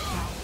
Yeah.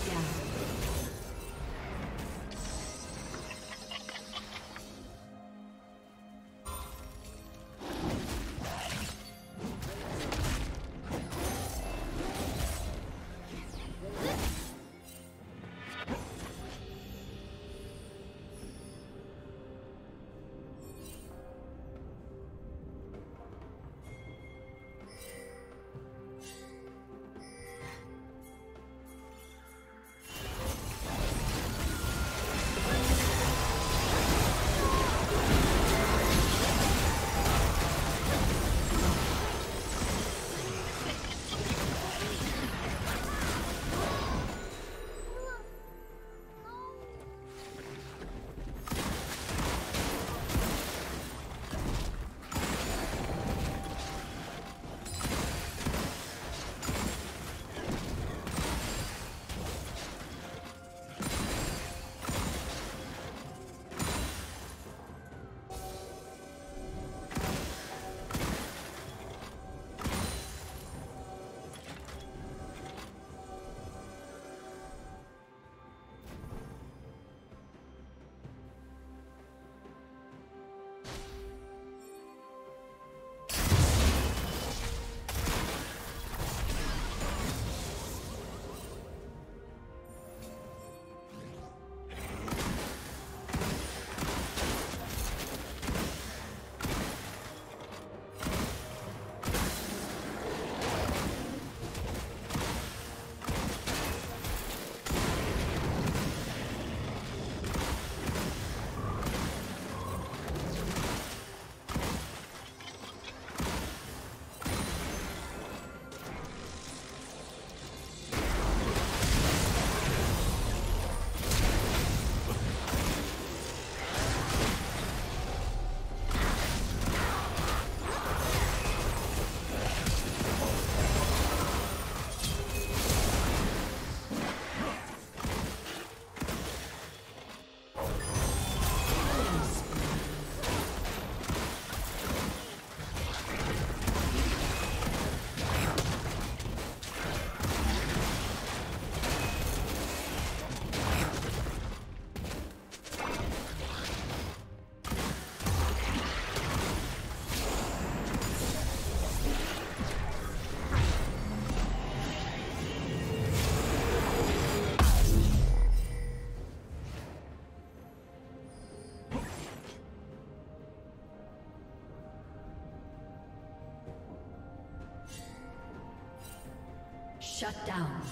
Shut down.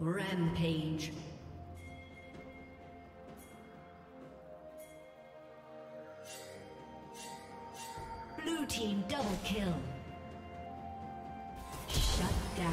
Rampage. Blue team double kill. Shut down.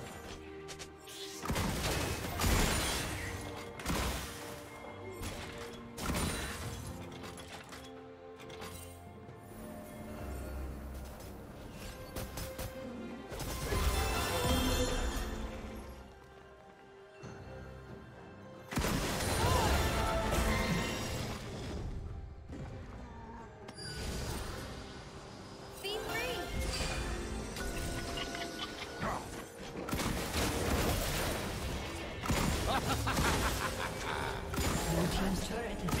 turret has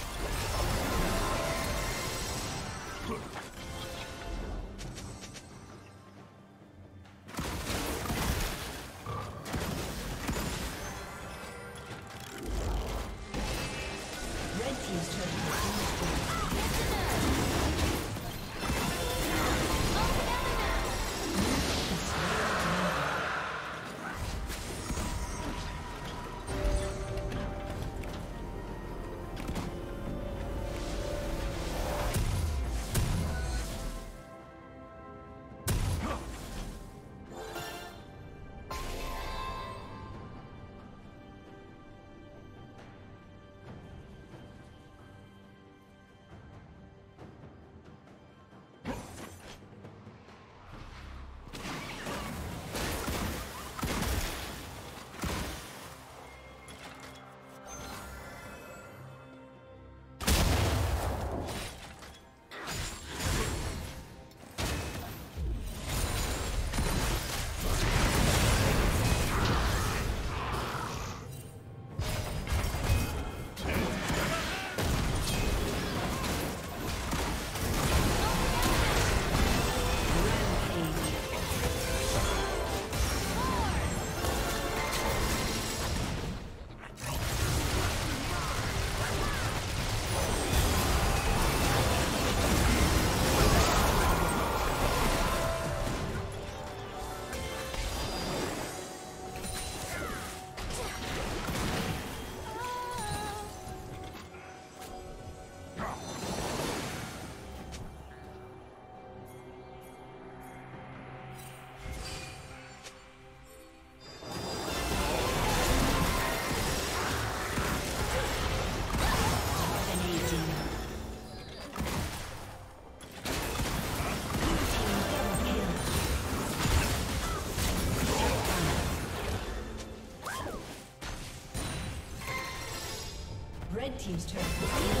Team's